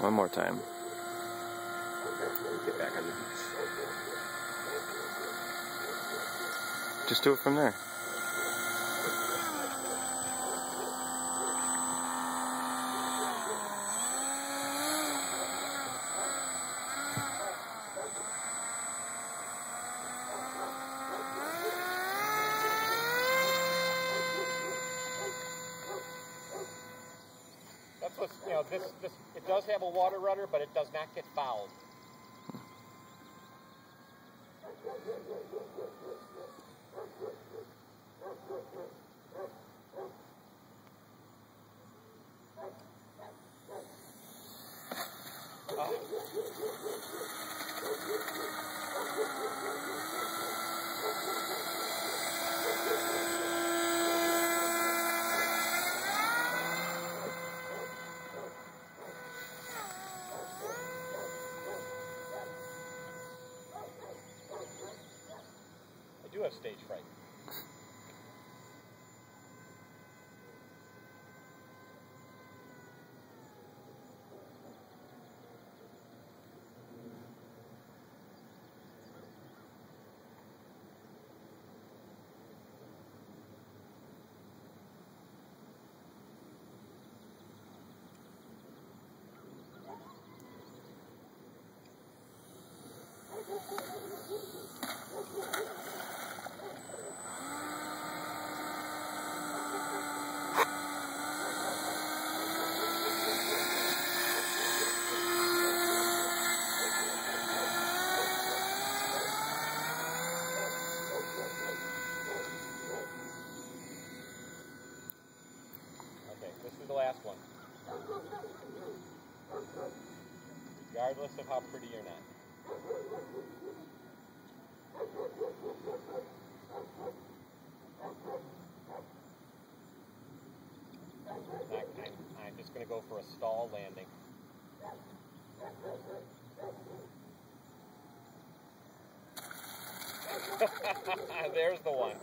One more time. Get back on the beach. Just do it from there. That's what's, you know, this, this, it does have a water rudder, but it does not get fouled. I do have stage fright. This is the last one. Regardless of how pretty you're not. I, I'm just going to go for a stall landing. There's the one.